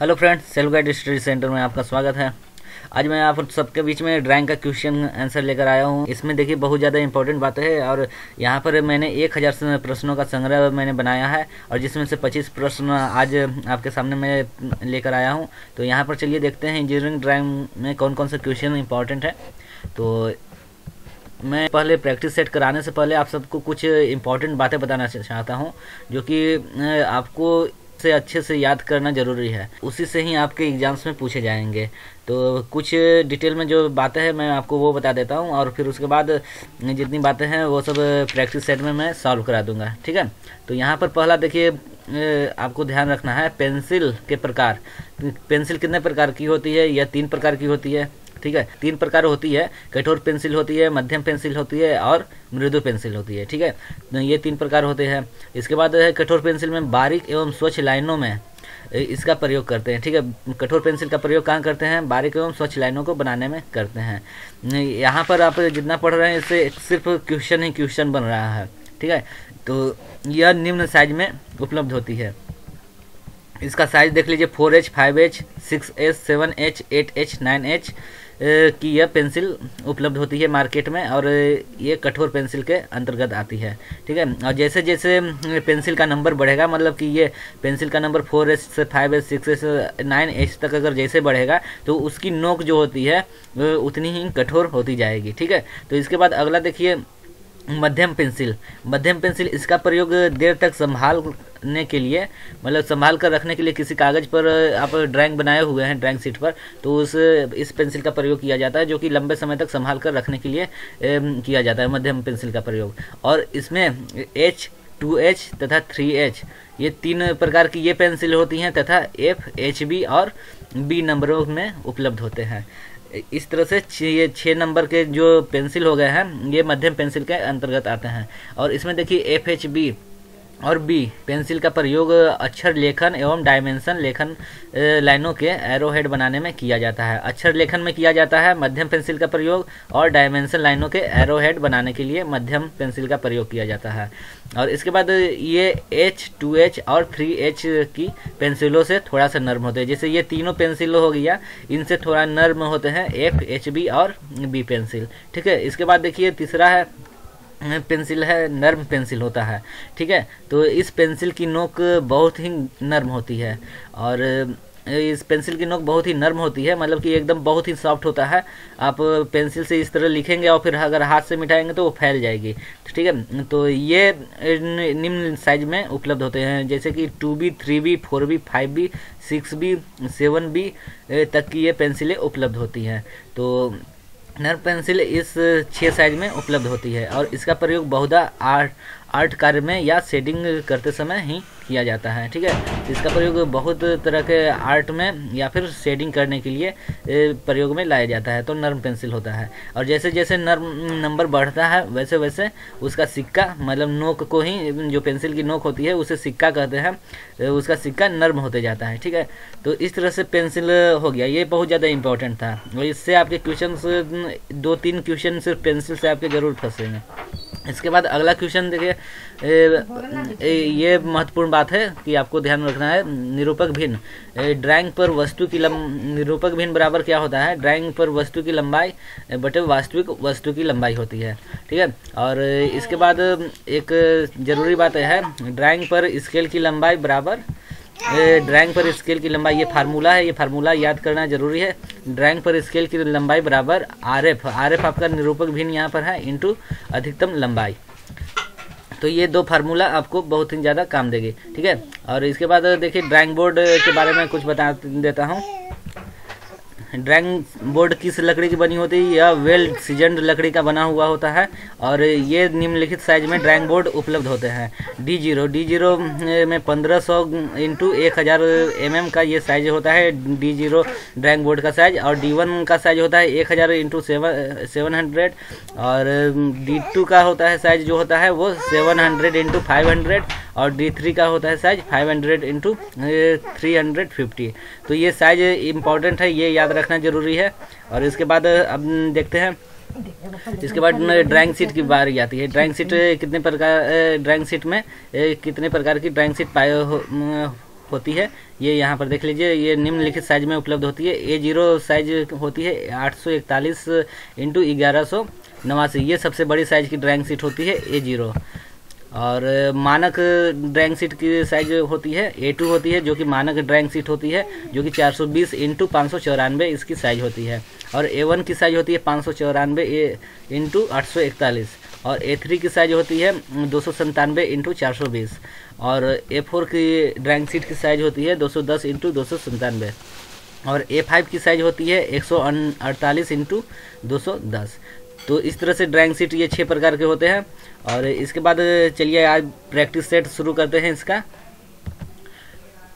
Hello friends self guide study centre में आपका स्वागत है। आज मैं आप सबके बीच में ड्राइंग का क्वेश्चन आंसर लेकर आया हूँ। इसमें देखिए बहुत ज़्यादा इंपॉर्टेंट बातें हैं और यहाँ पर मैंने एक हज़ार प्रश्नों का संग्रह मैंने बनाया है और जिसमें से पच्चीस प्रश्न आज आपके सामने मैं लेकर आया हूँ। तो यहाँ पर चलिए देखते हैं इंजीनियरिंग ड्राइंग में कौन कौन सा क्वेश्चन इंपॉर्टेंट है। तो मैं पहले प्रैक्टिस सेट कराने से पहले आप सबको कुछ इंपॉर्टेंट बातें बताना चाहता हूँ, जो कि आपको से अच्छे से याद करना ज़रूरी है। उसी से ही आपके एग्ज़ाम्स में पूछे जाएँगे। तो कुछ डिटेल में जो बातें हैं, मैं आपको वो बता देता हूँ, और फिर उसके बाद जितनी बातें हैं, वो सब प्रैक्टिस सेट में मैं सॉल्व करा दूँगा। ठीक है? तो यहाँ पर पहला देखिए आपको ध्यान रखना है पेंसिल के प्रकार। पेंसिल कितने प्रकार की होती है? या तीन प्रकार की होती है? ठीक है? तीन प्रकार होती है। कठोर पेंसिल होती है, मध्यम पेंसिल होती है और मृदु पेंसिल होती है, ठीक है? तो ये तीन प्रकार होते हैं। इसके बाद है, कठोर पेंसिल में बारीक एवं स्वच्छ लाइनों में इसका प्रयोग करते हैं, ठीक है? कठोर पेंसिल का प्रयोग कहाँ करते हैं? बारीक एवं स्वच्छ लाइनों को बनाने में करते हैं। यहाँ पर आप जितना पढ़ रहे हैं, इससे सिर्फ़ क्वेश्चन ही क्वेश्चन बन रहा है, ठीक है? तो यह निम्न साइज़ में उपलब्ध होती है। इसका साइज़ देख लीजिए, four H, five H, six H, seven H, eight H, nine H की यह पेंसिल उपलब्ध होती है मार्केट में और ये कठोर पेंसिल के अंतर्गत आती है, ठीक है? और जैसे जैसे पेंसिल का नंबर बढ़ेगा मतलब कि ये पेंसिल का नंबर फोर एच से five H six H nine H तक अगर जैसे बढ़ेगा तो उसकी नोक जो होती है उतनी ही कठोर होती जाएगी, ठीक है? तो इसके बाद अगला देखिए मध्यम पेंसिल। मध्यम पेंसिल इसका प्रयोग देर तक संभालने के लिए मतलब संभाल कर रखने के लिए किसी कागज़ पर आप ड्राइंग बनाए हुए हैं ड्राइंग सीट पर तो उस इस पेंसिल का प्रयोग किया जाता है जो कि लंबे समय तक संभाल कर रखने के लिए ए, किया जाता है मध्यम पेंसिल का प्रयोग। और इसमें एच टू एच तथा थ्री एच ये तीन प्रकार की ये पेंसिल होती हैं तथा एफ़ एच बी और बी नंबरों में उपलब्ध होते हैं। इस तरह से ये छः नंबर के जो पेंसिल हो गए हैं, ये मध्यम पेंसिल के अंतर्गत आते हैं। और इसमें देखिए एफ़ एच बी और बी पेंसिल का प्रयोग अक्षर लेखन एवं डायमेंशन लेखन लाइनों के एरो हेड बनाने में किया जाता है। अक्षर लेखन में किया जाता है, मध्यम पेंसिल का प्रयोग और डायमेंशन लाइनों के एरो हेड बनाने के लिए मध्यम पेंसिल का प्रयोग किया जाता है। और इसके बाद ये एच टू एच और थ्री एच की पेंसिलों से थोड़ा सा नर्म होते हैं। जैसे ये तीनों पेंसिल हो गया, इनसे थोड़ा नर्म होते हैं एफ़ एच बी और बी पेंसिल। ठीक है, इसके बाद देखिए तीसरा है पेंसिल है, नर्म पेंसिल होता है, ठीक है? तो इस पेंसिल की नोक बहुत ही नर्म होती है और इस पेंसिल की नोक बहुत ही नर्म होती है मतलब कि एकदम बहुत ही सॉफ्ट होता है। आप पेंसिल से इस तरह लिखेंगे और फिर अगर हाथ से मिटाएँगे तो वो फैल जाएगी, ठीक है? तो ये निम्न साइज़ में उपलब्ध होते हैं, जैसे कि two B, three B, four B, five B, six B, seven B तक की ये पेंसिलें उपलब्ध होती हैं। तो नर्व पेंसिल इस छः साइज़ में उपलब्ध होती है और इसका प्रयोग बहुधा आर्ट आर्ट कार्य में या शेडिंग करते समय ही किया जाता है, ठीक है? इसका प्रयोग बहुत तरह के आर्ट में या फिर शेडिंग करने के लिए प्रयोग में लाया जाता है तो नर्म पेंसिल होता है। और जैसे जैसे नर्म, नंबर बढ़ता है, वैसे वैसे उसका सिक्का मतलब नोक को ही, जो पेंसिल की नोक होती है, उसे सिक्का कहते हैं उसका सिक्का नर्म होते जाता है, ठीक है? तो इस तरह से पेंसिल हो गया, ये बहुत ज़्यादा इंपॉर्टेंट था। और इससे आपके क्वेश्चन दो तीन क्वेश्चन सिर्फ़ पेंसिल से आपके ज़रूर फंसेंगे इसके बाद अगला क्वेश्चन देखिए ये महत्वपूर्ण बात है कि आपको ध्यान में रखना है, निरूपक भिन्न। ड्राइंग पर वस्तु की लम निरूपक भिन्न बराबर क्या होता है? ड्राइंग पर वस्तु की लंबाई, बटे वास्तविक वस्तु की लंबाई होती है, ठीक है? और इसके बाद एक ज़रूरी बात है ड्राइंग पर स्केल की लंबाई बराबर ड्राइंग पर स्केल की लंबाई, ये फार्मूला है, ये फार्मूला याद करना ज़रूरी है। ड्राइंग पर स्केल की लंबाई बराबर आर एफ़ आर एफ़ आपका निरूपक भिन्न यहाँ पर है इंटू अधिकतम लंबाई। तो ये दो फार्मूला आपको बहुत ही ज़्यादा काम देगी, ठीक है? और इसके बाद देखिए ड्राइंग बोर्ड के बारे में कुछ बता देता हूँ। ड्राइंग बोर्ड किस लकड़ी की बनी होती है? यह वेल सीजनड लकड़ी का बना हुआ होता है और ये निम्नलिखित साइज़ में ड्राइंग बोर्ड उपलब्ध होते हैं। डी ज़ीरो डी ज़ीरो में पंद्रह सौ इंटू एक हज़ार एम एम का ये साइज़ होता है। डी ज़ीरो ड्राइंग बोर्ड का साइज़ और डी वन का साइज़ होता है एक हज़ार इंटू सेवन सेवन हंड्रेड और डी टू का होता है साइज़ जो होता है वो seven hundred into five hundred और डी थ्री का होता है size five hundred into three hundred fifty तो ये साइज़ इंपॉर्टेंट है, ये याद रखना ज़रूरी है। और इसके बाद अब देखते हैं। इसके बाद ड्राइंग सीट की बारी आती है। ड्राइंग सीट कितने प्रकार ड्राइंग सीट में कितने प्रकार की ड्राइंग सीट पाए हो, होती है ये यहाँ पर देख लीजिए। ये निम्नलिखित साइज़ में उपलब्ध होती है। ए ज़ीरो साइज़ होती है आठ सौ इकतालीस इंटू ग्यारह सौ नवासी। ये सबसे बड़ी साइज़ की ड्राइंग सीट होती है ए ज़ीरो और मानक ड्राइंग सीट की साइज़ होती है ए टू होती है, जो कि मानक ड्राइंग सीट होती है, जो कि 400 सौ बीस इंटू पाँच इसकी साइज़ होती है। और ए वन की साइज़ होती है पाँच सौ चौरानवे ए इंटू आठ सौ इकतालीस। और ए थ्री की साइज़ होती है दो सौ संतानवे इंटू चार सौ बीस। और ए फोर की ड्राइंग सीट की साइज़ होती है दो सौ दस इंटू दो सौ संतानवे और ए फाइव की साइज़ होती है एक सौ अड़तालीस इंटू दो सौ दस। तो इस तरह से ड्राइंग सीट ये छः प्रकार के होते हैं। और इसके बाद चलिए आज प्रैक्टिस सेट शुरू करते हैं इसका।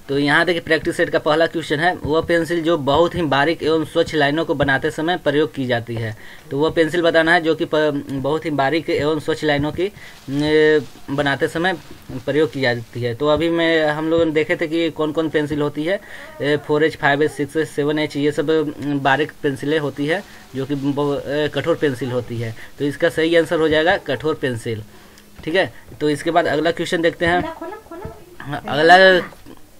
तो यहाँ देखिए प्रैक्टिस सेट का पहला क्वेश्चन है। वह पेंसिल जो बहुत ही बारीक एवं स्वच्छ लाइनों को बनाते समय प्रयोग की जाती है। तो वह पेंसिल बताना है जो कि बहुत ही बारीक एवं स्वच्छ लाइनों की बनाते समय प्रयोग की जाती है। तो अभी मैं हम लोगों ने देखे थे कि कौन कौन पेंसिल होती है? Four H five H six H seven H ये सब बारीक पेंसिलें होती है जो कि कठोर पेंसिल होती है। तो इसका सही आंसर हो जाएगा कठोर पेंसिल ठीक है? तो इसके बाद अगला क्वेश्चन देखते हैं अगला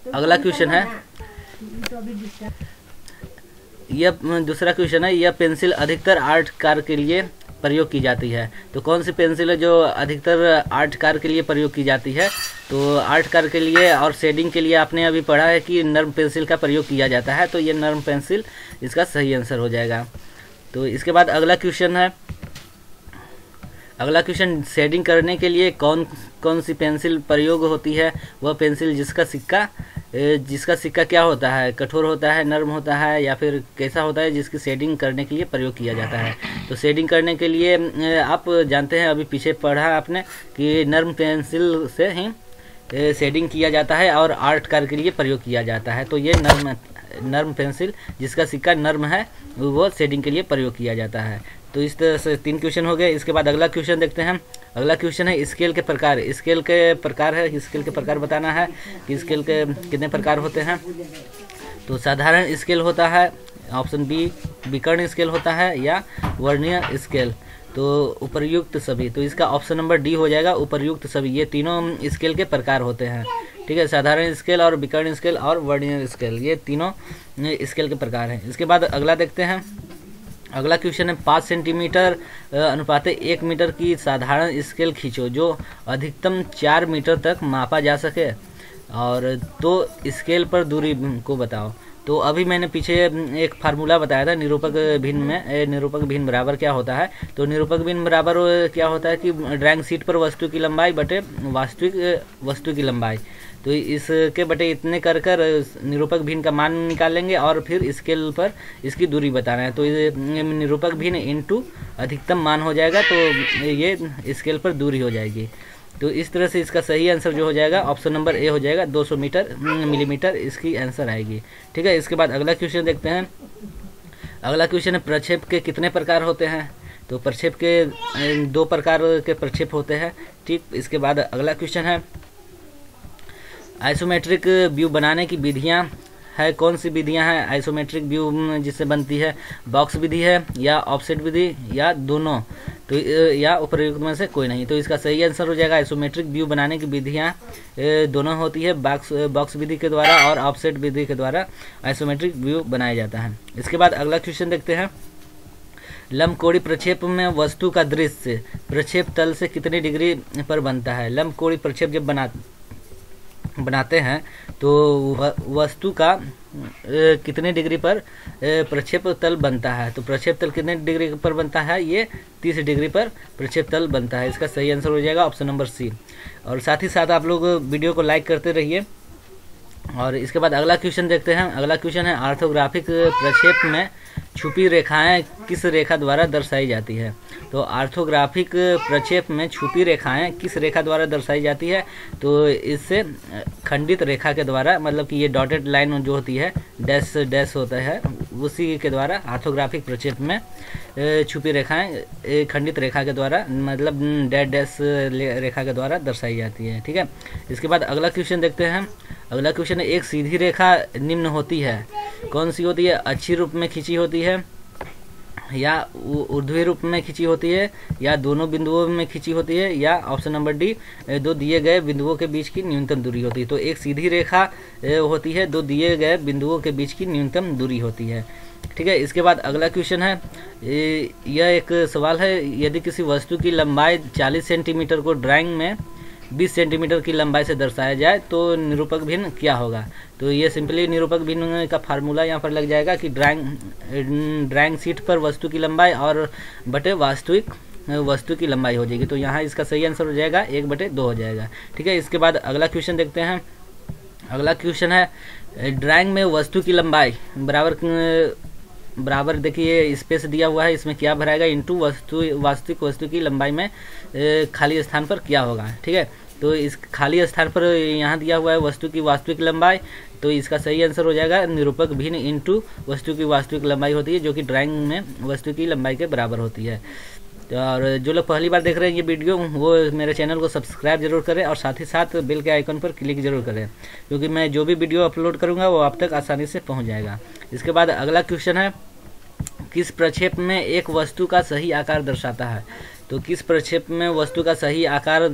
अगला क्वेश्चन है। यह दूसरा क्वेश्चन है। यह पेंसिल अधिकतर आर्ट कार के लिए प्रयोग की जाती है। तो कौन सी पेंसिल है जो अधिकतर आर्ट कार के लिए प्रयोग की जाती है? तो आर्ट कार के लिए और शेडिंग के लिए आपने अभी पढ़ा है कि नर्म पेंसिल का प्रयोग किया जाता है। तो ये नर्म पेंसिल इसका सही आंसर हो जाएगा। तो इसके बाद अगला क्वेश्चन है। अगला क्वेश्चन शेडिंग करने के लिए कौन कौन सी पेंसिल प्रयोग होती है? वह पेंसिल जिसका सिक्का जिसका सिक्का क्या होता है? कठोर होता है, नर्म होता है, या फिर कैसा होता है, जिसकी शेडिंग करने के लिए प्रयोग किया जाता है? तो शेडिंग करने के लिए आप जानते हैं, अभी पीछे पढ़ा आपने कि नर्म पेंसिल से ही शेडिंग किया जाता है और आर्ट कार के लिए प्रयोग किया जाता है। तो ये नर्म नर्म पेंसिल जिसका सिक्का नर्म है, वो शेडिंग के लिए प्रयोग किया जाता है। तो इस तरह से तीन क्वेश्चन हो गए। इसके बाद अगला क्वेश्चन देखते हैं अगला क्वेश्चन है स्केल के प्रकार। स्केल के प्रकार है स्केल के प्रकार बताना है कि स्केल के कितने प्रकार होते हैं। तो साधारण स्केल होता है ऑप्शन बी विकर्ण स्केल होता है या वर्णीय स्केल तो उपरयुक्त सभी तो इसका ऑप्शन नंबर डी हो जाएगा। उपरयुक्त सभी, ये तीनों स्केल के प्रकार होते हैं। ठीक है, साधारण स्केल और विकर्ण स्केल और वर्णीय स्केल ये तीनों स्केल के प्रकार हैं। इसके बाद अगला देखते हैं। अगला क्वेश्चन है, पाँच सेंटीमीटर अनुपात एक मीटर की साधारण स्केल खींचो, जो अधिकतम चार मीटर तक मापा जा सके। और तो स्केल पर दूरी को बताओ। तो अभी मैंने पीछे एक फार्मूला बताया था, निरूपक भिन्न में निरूपक भिन्न बराबर क्या होता है? तो निरूपक भिन्न बराबर क्या होता है कि ड्राइंग सीट पर वस्तु की लंबाई बटे वास्तविक वस्तु की लंबाई। तो इसके बटे इतने कर कर निरूपक भिन्न का मान निकालेंगे और फिर स्केल पर इसकी दूरी बताना है। तो निरूपक भिन्न इंटू अधिकतम मान हो जाएगा तो ये स्केल पर दूरी हो जाएगी। तो इस तरह से इसका सही आंसर जो हो जाएगा ऑप्शन नंबर ए हो जाएगा 200 मीटर मिलीमीटर इसकी आंसर आएगी। ठीक है, इसके बाद अगला क्वेश्चन देखते हैं। अगला क्वेश्चन है प्रक्षेप के कितने प्रकार होते हैं? तो प्रक्षेप के, दो प्रकार के प्रक्षेप होते हैं। ठीक, इसके बाद अगला क्वेश्चन है आइसोमेट्रिक व्यू बनाने की विधियाँ है। कौन सी विधियाँ हैं? आइसोमेट्रिक व्यू जिससे बनती है बॉक्स विधि है या ऑफसेट विधि या दोनों। तो या उपरयुक्त में से कोई नहीं। तो इसका सही आंसर हो जाएगा। आइसोमेट्रिक व्यू बनाने की विधियाँ दोनों होती है। बॉक्स बॉक्स विधि के द्वारा और ऑफसेट विधि के द्वारा आइसोमेट्रिक व्यू बनाया जाता है। इसके बाद अगला क्वेश्चन देखते हैं। लंबकोड़ी प्रक्षेप में वस्तु का दृश्य प्रक्षेप तल से कितनी डिग्री पर बनता है? लंबकोड़ी प्रक्षेप जब बना बनाते हैं तो वस्तु का कितने डिग्री पर प्रक्षेप तल बनता है? तो प्रक्षेप तल कितने डिग्री पर बनता है? ये तीस डिग्री पर प्रक्षेप तल बनता है। इसका सही आंसर हो जाएगा ऑप्शन नंबर सी। और साथ ही साथ आप लोग वीडियो को लाइक करते रहिए। और इसके बाद अगला क्वेश्चन देखते हैं। अगला क्वेश्चन है आर्थोग्राफिक प्रक्षेप में छुपी रेखाएँ किस रेखा द्वारा दर्शाई जाती है? तो आर्थोग्राफिक प्रक्षेप में छुपी रेखाएँ किस रेखा द्वारा दर्शाई जाती है? तो इससे खंडित रेखा के द्वारा मतलब कि ये डॉटेड लाइन जो होती है डैश डैश होता है, उसी के द्वारा आर्थोग्राफिक प्रक्षेप में छुपी रेखाएँ खंडित रेखा के द्वारा मतलब डेड डैश रेखा के द्वारा दर्शाई जाती है, ठीक है? इसके बाद अगला क्वेश्चन देखते हैं। अगला क्वेश्चन है एक सीधी रेखा निम्न होती है। कौन सी होती है? अच्छी रूप में खींची होती है, या ऊर्ध्वी रूप में खींची होती है, या दोनों बिंदुओं में खींची होती है, या ऑप्शन नंबर डी दो दिए गए बिंदुओं के बीच की न्यूनतम दूरी होती है। तो एक सीधी रेखा होती है, दो दिए गए बिंदुओं के बीच की न्यूनतम दूरी होती है। ठीक है, इसके बाद अगला क्वेश्चन है यह एक सवाल है, यदि किसी वस्तु की लंबाई 40 सेंटीमीटर को ड्राइंग में 20 सेंटीमीटर की लंबाई से दर्शाया जाए तो निरूपक भिन्न क्या होगा? तो ये सिंपली निरूपक भिन्न का फार्मूला यहाँ पर लग जाएगा कि ड्राइंग ड्राइंग सीट पर वस्तु की लंबाई और बटे वास्तविक, वस्तु की लंबाई हो जाएगी। तो यहाँ इसका सही आंसर हो जाएगा, एक बटे दो हो जाएगा। ठीक है, इसके बाद अगला क्वेश्चन देखते हैं। अगला क्वेश्चन है ड्राइंग में वस्तु की लंबाई, बराबर बराबर देखिए स्पेस दिया हुआ है, इसमें क्या भराएगा? इंटू वस्तु, वास्तविक वस्तु की लंबाई में खाली स्थान पर क्या होगा? ठीक है तो इस खाली स्थान पर यहाँ दिया हुआ है वस्तु की वास्तविक लंबाई तो इसका सही आंसर हो जाएगा, निरूपक भिन्न इंटू वस्तु की वास्तविक लंबाई होती है, जो कि ड्राइंग में वस्तु की लंबाई के बराबर होती है। तो और जो लोग पहली बार देख रहे हैं ये वीडियो वो मेरे चैनल को सब्सक्राइब ज़रूर करें और साथ ही साथ बिल के आइकन पर क्लिक ज़रूर करें, क्योंकि मैं जो भी वीडियो अपलोड करूँगा, वो आप तक आसानी से पहुँच जाएगा। इसके बाद अगला क्वेश्चन है, किस प्रक्षेप में एक वस्तु का सही आकार दर्शाता है? तो किस प्रक्षेप में वस्तु का सही आकार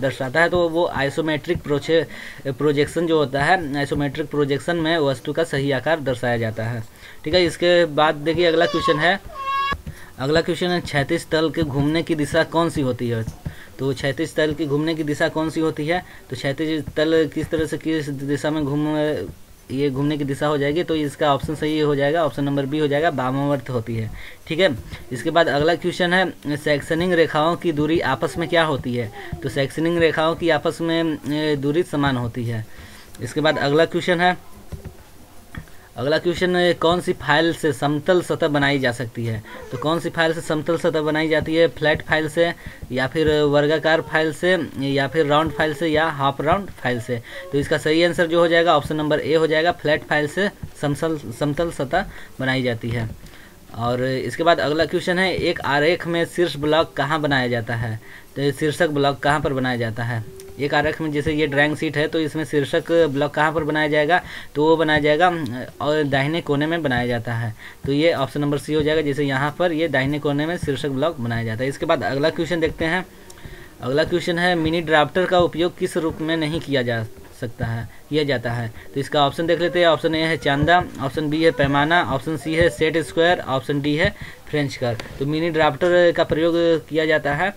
दर्शाता है? तो वो आइसोमेट्रिक प्रोजेक्शन जो होता है आइसोमेट्रिक प्रोजेक्शन में वस्तु का सही आकार दर्शाया जाता है। ठीक है, इसके बाद देखिए अगला क्वेश्चन है। अगला क्वेश्चन है छैतीस तल के घूमने की दिशा कौन सी होती है? तो छैतीस तल की घूमने की दिशा कौन सी होती है? तो छैतीस तल किस तरह से किस दिशा में घूम ये घूमने की दिशा हो जाएगी तो इसका ऑप्शन सही हो जाएगा ऑप्शन नंबर बी हो जाएगा वामावर्त होती है। ठीक है? इसके बाद अगला क्वेश्चन है सेक्शनिंग रेखाओं की दूरी आपस में क्या होती है? तो सेक्शनिंग रेखाओं की आपस में दूरी समान होती है। इसके बाद अगला क्वेश्चन है अगला क्वेश्चन है, कौन सी फ़ाइल से समतल सतह बनाई जा सकती है? तो कौन सी फ़ाइल से समतल सतह बनाई जाती है? फ्लैट फ़ाइल से, या फिर वर्गाकार फ़ाइल से, या फिर राउंड फ़ाइल से, या हाफ़ राउंड फ़ाइल से? तो इसका सही आंसर जो हो जाएगा ऑप्शन नंबर ए हो जाएगा फ्लैट फ़ाइल से समतल समतल सतह बनाई जाती है। और इसके बाद अगला क्वेश्चन है, एक आरेख में शीर्ष ब्लॉक कहाँ बनाया जाता है? तो शीर्षक ब्लॉक कहाँ पर बनाया जाता है? एक आरक्ष में जैसे ये ड्राइंग सीट है तो इसमें शीर्षक ब्लॉक कहाँ पर बनाया जाएगा तो वो बनाया जाएगा और दाहिने कोने में बनाया जाता है। तो ये ऑप्शन नंबर सी हो जाएगा, जैसे यहाँ पर ये दाहिने कोने में शीर्षक ब्लॉक बनाया जाता है। इसके बाद अगला क्वेश्चन देखते हैं। अगला क्वेश्चन है मिनी ड्राफ्टर का उपयोग किस रूप में नहीं किया जा सकता है, किया जाता है? तो इसका ऑप्शन देख लेते हैं। ऑप्शन ए है चांदा ऑप्शन बी है पैमाना ऑप्शन सी है सेट स्क्वायर ऑप्शन डी है फ्रेंच कर तो मिनी ड्राफ्टर का प्रयोग किया जाता है।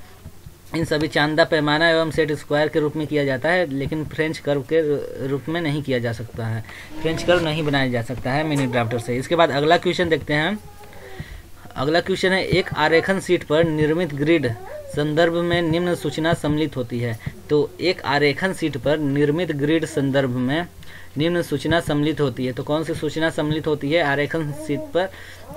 इन सभी चांदा पैमाना एवं सेट स्क्वायर के रूप में किया जाता है, लेकिन फ्रेंच कर्व के रूप में नहीं किया जा सकता है। फ्रेंच कर्व नहीं बनाया जा सकता है मिनी ड्राफ्टर से। इसके बाद अगला क्वेश्चन देखते हैं। अगला क्वेश्चन है, एक आरेखन सीट पर निर्मित ग्रिड संदर्भ में निम्न सूचना सम्मिलित होती है। तो एक आरेखन सीट पर निर्मित ग्रिड संदर्भ में निम्न सूचना सम्मिलित होती है। तो कौन सी सूचना सम्मिलित होती है आरेखन सीट पर?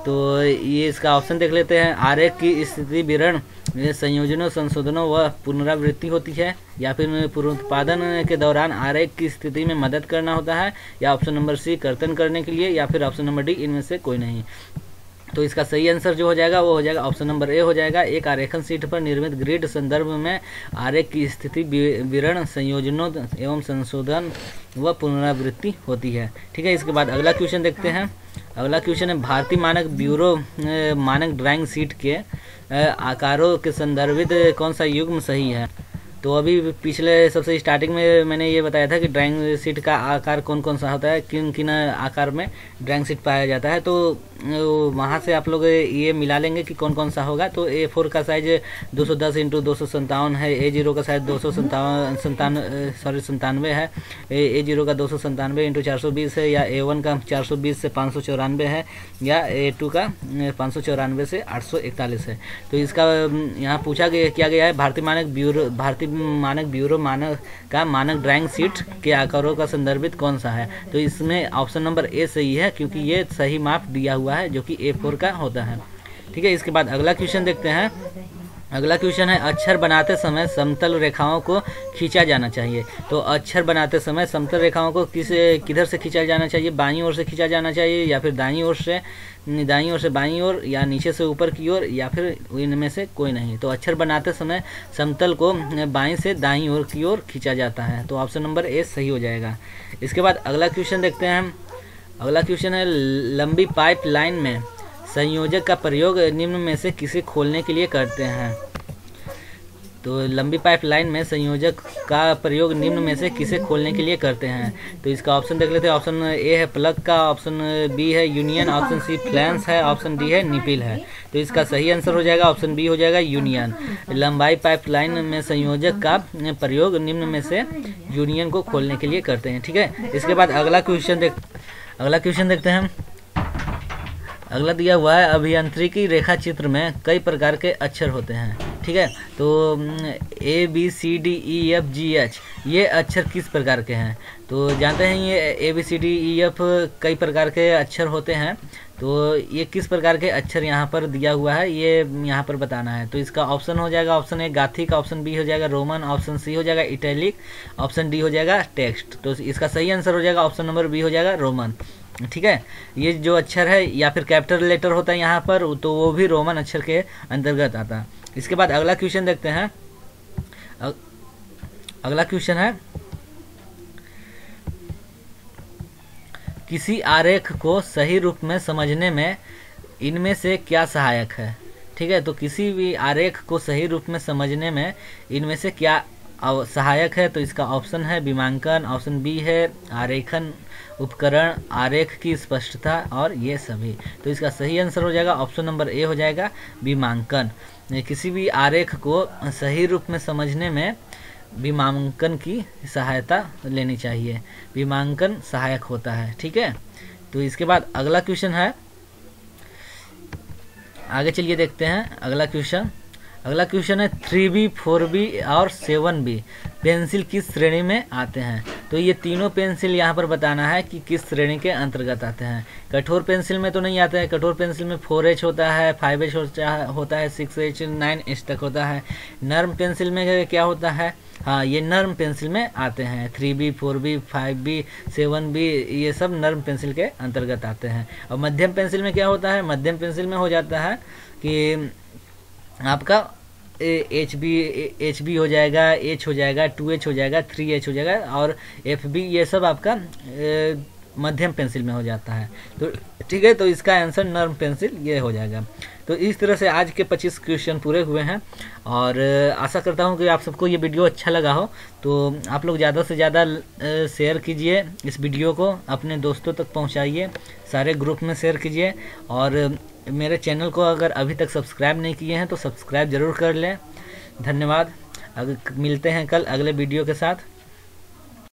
तो ये इसका ऑप्शन देख लेते हैं। आरेख की स्थिति विवरण संयोजनों, संशोधनों व पुनरावृत्ति होती है या फिर पुनरुत्पादन के दौरान आरेख की स्थिति में मदद करना होता है या ऑप्शन नंबर सी, कर्तन करने के लिए, या फिर ऑप्शन नंबर डी, इनमें से कोई नहीं। तो इसका सही आंसर जो हो जाएगा, वो हो जाएगा ऑप्शन नंबर ए हो जाएगा। एक आरेखन सीट पर निर्मित ग्रिड संदर्भ में आरेख की स्थिति विवरण, संयोजनों एवं संशोधन व पुनरावृत्ति होती है। ठीक है, इसके बाद अगला क्वेश्चन देखते हैं। अगला क्वेश्चन है, भारतीय मानक ब्यूरो मानक ड्राइंग सीट के आकारों के संदर्भित कौन सा युग्म सही है? तो अभी पिछले सबसे स्टार्टिंग में मैंने ये बताया था कि ड्राइंग सीट का आकार कौन कौन सा होता है किन किन आकार में ड्राइंग सीट पाया जाता है तो वहाँ से आप लोग ये मिला लेंगे कि कौन कौन सा होगा। तो ए फोर का साइज़ दो सौ दस इंटू दो सौ संतावन है। ए ज़ीरो का साइज़ दो सौ संतावन संतान सॉरी संतानवे है। ए ज़ीरो का दो सौ संतानवे इंटू चार सौ बीस है या ए वन का चार सौ बीस से पाँच सौ चौरानवे है या ए टू का पाँच सौ चौरानवे से आठ सौ इकतालीस है। तो इसका यहाँ पूछा गया, किया गया है भारतीय मानक ब्यूरो, भारतीय मानक ब्यूरो मानक, का मानक ड्राइंग सीट के आकारों का संदर्भित कौन सा है? तो इसमें ऑप्शन नंबर ए सही है क्योंकि ये सही माप दिया हुआ है, जो कि ए फोर का होता है। ठीक है, इसके बाद अगला क्वेश्चन देखते हैं। अगला क्वेश्चन है, अक्षर बनाते समय समतल रेखाओं को खींचा जाना चाहिए। तो अक्षर बनाते समय समतल रेखाओं को किस, किधर से खींचा जाना चाहिए? बाई ओर से खींचा जाना चाहिए, या फिर दाई ओर से, दाई ओर से बाई ओर, या नीचे से ऊपर की ओर, या फिर इनमें से कोई नहीं? तो अक्षर बनाते समय समतल को बाई से दाई ओर की ओर खींचा जाता है। तो ऑप्शन नंबर ए सही हो जाएगा। इसके बाद अगला क्वेश्चन देखते हैं। हम अगला क्वेश्चन है, लंबी पाइप लाइन में संयोजक का प्रयोग निम्न में से किसे खोलने के लिए करते हैं? तो लंबी पाइप लाइन में संयोजक का प्रयोग निम्न में से किसे खोलने के लिए करते हैं? तो इसका ऑप्शन देख लेते हैं। ऑप्शन ए है प्लग का ऑप्शन बी है यूनियन ऑप्शन सी फ्लैंस है ऑप्शन डी है निपिल है। तो इसका सही आंसर हो जाएगा ऑप्शन बी हो जाएगा यूनियन लंबाई पाइप लाइन में संयोजक का प्रयोग निम्न में से यूनियन को खोलने के लिए करते हैं। ठीक है? इसके बाद अगला क्वेश्चन देख अगला क्वेश्चन देखते हैं अगला दिया हुआ है, अभियांत्रिकी रेखा चित्र में कई प्रकार के अक्षर होते हैं। ठीक है? तो A B C D E F G H ये अक्षर किस प्रकार के हैं? तो जानते हैं ये A B C D E F कई प्रकार के अक्षर होते हैं। तो ये किस प्रकार के अक्षर यहाँ पर दिया हुआ है, ये यहाँ पर बताना है। तो इसका ऑप्शन हो जाएगा option A gothic option B हो जाएगा, रोमन ऑप्शन सी हो जाएगा इटैलिक ऑप्शन डी हो जाएगा टेक्स्ट तो इसका सही आंसर हो जाएगा ऑप्शन नंबर बी हो जाएगा, रोमन। ठीक है? ये जो अक्षर है, या फिर कैपिटल लेटर होता है यहाँ पर तो वो भी रोमन अक्षर के अंतर्गत आता है। इसके बाद अगला क्वेश्चन देखते हैं। अगला क्वेश्चन है किसी आरेख को सही रूप में समझने में इनमें से क्या सहायक है? ठीक है तो किसी भी आरेख को सही रूप में समझने में इनमें से क्या सहायक है? तो इसका ऑप्शन है विमांकन ऑप्शन बी है आरेखन, उपकरण, आरेख की स्पष्टता और ये सभी। तो इसका सही आंसर हो जाएगा, ऑप्शन नंबर ए हो जाएगा विमांकन किसी भी आरेख को सही रूप में समझने में विमांकन की सहायता लेनी चाहिए। विमांकन सहायक होता है, ठीक है? तो इसके बाद अगला क्वेश्चन है। आगे चलिए देखते हैं अगला क्वेश्चन अगला क्वेश्चन है थ्री बी फोर बी और सेवन बी पेंसिल किस श्रेणी में आते हैं? तो ये तीनों पेंसिल यहाँ पर बताना है कि किस श्रेणी के अंतर्गत आते हैं। कठोर पेंसिल में तो नहीं आते हैं। कठोर पेंसिल में फोर एच होता है फाइव एच होता है सिक्स एच नाइन एच तक होता है। नर्म पेंसिल में क्या होता है? हाँ ये नर्म पेंसिल में आते हैं। Three B, four B, five B, seven B, ये सब नर्म पेंसिल के अंतर्गत आते हैं। और मध्यम पेंसिल में क्या होता है? मध्यम पेंसिल में हो जाता है कि आपका एच बी एच बी हो जाएगा, एच हो जाएगा, टू एच हो जाएगा, थ्री एच हो जाएगा, और एफ़ बी, ये सब आपका मध्यम पेंसिल में हो जाता है। तो ठीक है तो इसका आंसर नर्म पेंसिल ये हो जाएगा। तो इस तरह से आज के 25 क्वेश्चन पूरे हुए हैं। और आशा करता हूँ कि आप सबको ये वीडियो अच्छा लगा हो। तो आप लोग ज़्यादा से ज़्यादा शेयर कीजिए इस वीडियो को, अपने दोस्तों तक पहुँचाइए, सारे ग्रुप में शेयर कीजिए। और मेरे चैनल को अगर अभी तक सब्सक्राइब नहीं किए हैं तो सब्सक्राइब ज़रूर कर लें। धन्यवाद। अगर मिलते हैं कल अगले वीडियो के साथ।